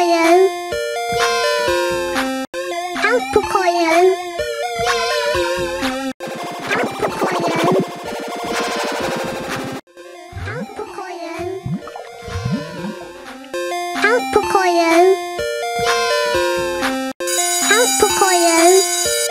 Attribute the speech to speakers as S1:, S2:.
S1: Pocoyo. Out Pocoyo. Out Pocoyo. Out Pocoyo. Out Pocoyo.